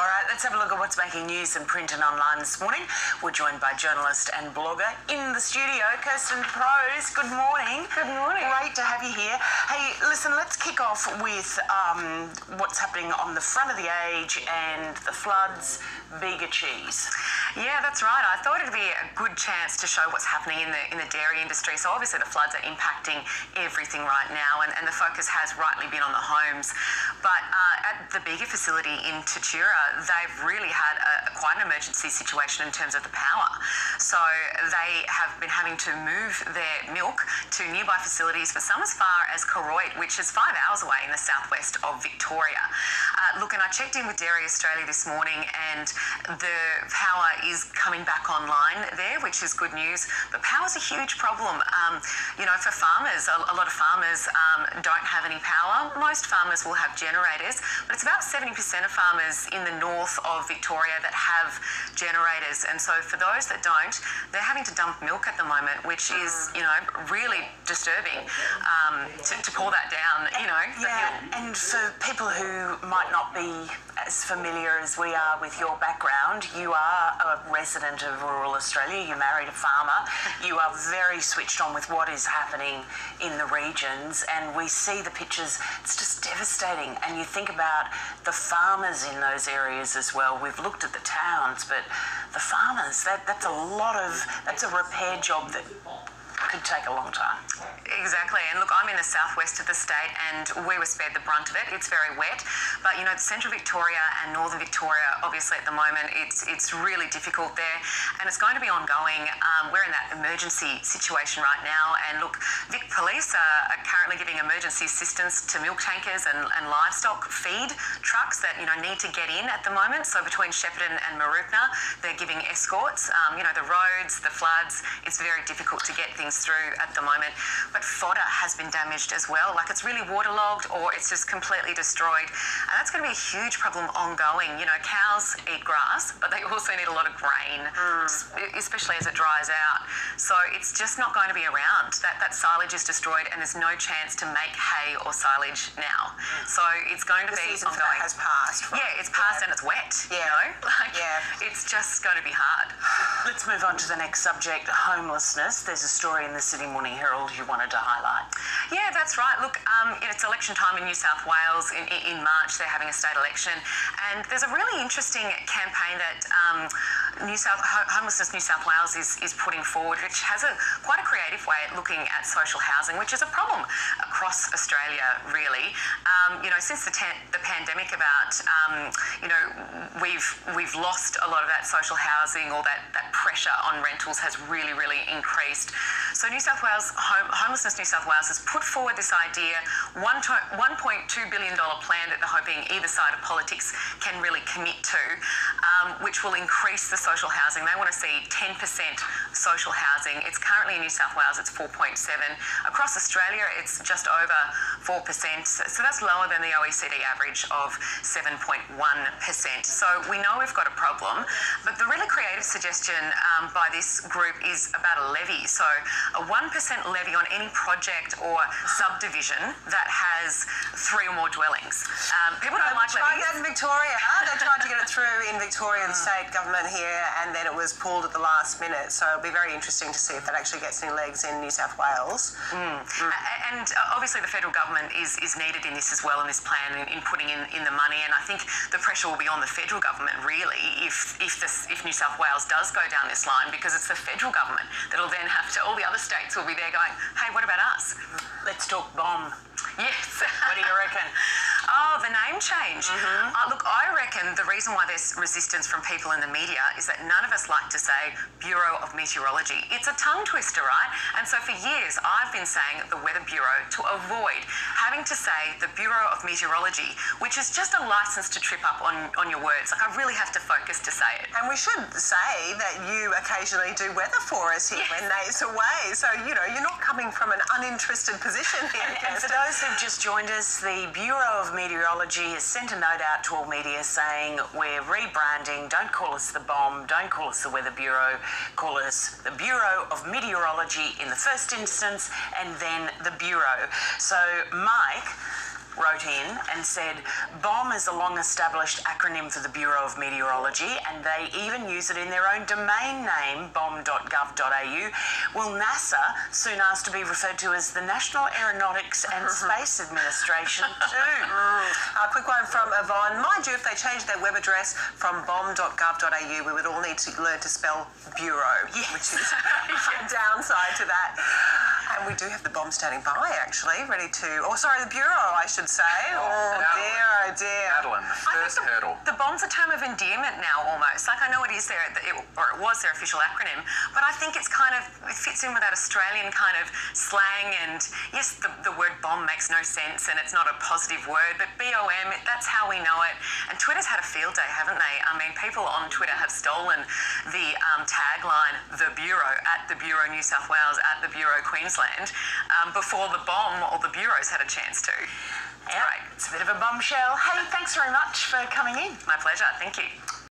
All right, let's have a look at what's making news in print and online this morning. We're joined by journalist and blogger in the studio, Kirsten Diprose. Good morning. Good morning. Great to have you here. Hey, listen, let's kick off with um, what's happening on the front of the age and the floods, Bega cheese. Yeah, that's right. I thought it'd be a good chance to show what's happening in the in the dairy industry. So obviously the floods are impacting everything right now, and, and the focus has rightly been on the homes. But uh, at the Bega facility in Tatura, they've really had a, quite an emergency situation in terms of the power. So they have been having to move their milk to nearby facilities for some as far as Koroit, which is five hours away in the southwest of Victoria. Uh, look, and I checked in with Dairy Australia this morning, and the power is coming back online there, which is good news. But power's a huge problem. Um, you know, for farmers, a, a lot of farmers um, don't have any power. Most farmers will have generators, but it's about 70% of farmers in the north of Victoria that have generators. And so for those that don't, they're having to dump milk at the moment, which is, you know, really disturbing um, to, to pull that down, you know. Yeah, and for people who might not be as familiar as we are with your background, you are a resident of rural Australia, you married a farmer, you are very switched on with what is happening in the regions, and we see the pictures, it's just devastating. And you think about the farmers in those areas as well. We've looked at the towns, but the farmers, that, that's a lot of, that's a repair job that could take a long time. Exactly. And look, I'm in the southwest of the state and we were spared the brunt of it. It's very wet. But, you know, central Victoria and northern Victoria, obviously at the moment, it's it's really difficult there. And it's going to be ongoing. Um, we're in that emergency situation right now. And look, Vic Police are, are currently giving emergency assistance to milk tankers and, and, livestock feed trucks that, you know, need to get in at the moment. So between Shepparton and Mooroopna, they're giving escorts. Um, you know, the roads, the floods, it's very difficult to get things through at the moment. But fodder has been damaged as well. Like it's really waterlogged or it's just completely destroyed. And that's going to be a huge problem ongoing. You know, cows eat grass, but they also need a lot of grain, mm. especially as it dries out. So it's just not going to be around. That, that silage is destroyed and there's no chance to make hay or silage now. Mm. So it's going to the be season ongoing. has passed. Right? Yeah, it's passed yeah. and it's wet. Yeah. You know? Like, yeah. It's just going to be hard. Let's move on to the next subject homelessness. There's a story in the Sydney Morning Herald you wanted to highlight. Yeah, that's right. Look, um, it's election time in New South Wales. In, in, March, they're having a state election. And there's a really interesting campaign that um, New South Homelessness New South Wales is, is putting forward, which has a quite a creative way at looking at social housing, which is a problem across Australia, really. Um, you know, since the, the pandemic, about um, you know, we've we've lost a lot of that social housing or that that pressure on rentals has really really increased. So New South Wales Home, Homelessness New South Wales has put forward this idea, one $1.2 billion plan that they're hoping either side of politics can really commit to, um, which will increase the social housing. They want to see 10% social housing. It's currently in New South Wales, it's 4.7. Across Australia, it's just over 4%. So that's lower than the OECD average of 7.1%. So we know we've got a problem. But the really creative suggestion um, by this group is about a levy. So a 1% levy on any project or subdivision that has three or more dwellings. Um, people don't like levies. that in Victoria. they tried to get it through in Victoria, the state government here, and then it was pulled at the last minute. So it'll be very interesting to see if that actually gets any legs in New South Wales. Mm. Mm. And uh, obviously, the federal government is, is needed in this as well in this plan in, in putting in, in the money. And I think the pressure will be on the federal government really if if this if New South Wales does go down this line because it's the federal government that'll then have to all the other states will be there going, hey, what about us? Let's talk bomb. Yes. what do you reckon? Oh, the name change. Mm-hmm. Uh, look, I reckon the reason why there's resistance from people in the media is that none of us like to say Bureau of Meteorology. It's a tongue twister, right? And so for years, I've been saying the Weather Bureau to avoid having to say the Bureau of Meteorology, which is just a license to trip up on, on your words. Like, I really have to focus to say it. And we should say that you occasionally do weather for us here yes. when Nate's away. So, you know, you're not coming from an uninterested position here. and, and for those who've just joined us, the Bureau of Meteorology has sent a note out to all media saying we're rebranding. Don't call us the bomb. Don't call us the Weather Bureau. Call us the Bureau of Meteorology in the first instance, and then the Bureau. So, Mike wrote in and said, BOM is a long established acronym for the Bureau of Meteorology and they even use it in their own domain name, bom.gov.au. Will NASA soon ask to be referred to as the National Aeronautics and Space Administration too? A quick one from Yvonne. Mind you, if they change their web address from bom.gov.au, we would all need to learn to spell bureau, which is a downside to that. And we do have the bomb standing by, actually, ready to. Oh, sorry, the bureau, I should say. Oh, dear, oh dear. Madeleine, the first the, hurdle. The bomb's a term of endearment now, almost. Like I know it is their, it, or it was their official acronym, but I think it's kind of it fits in with that Australian kind of slang. And yes, the, the word bomb makes no sense, and it's not a positive word, but B O M, that's how we know it. And Twitter's had a field day, haven't they? I mean, people on Twitter have stolen the um, tagline "The Bureau" at the Bureau New South Wales at the Bureau Queensland um, before the bomb or the bureaus had a chance to. Right. It's a bit of a bombshell. Hey, thanks very much for coming in. My pleasure. Thank you.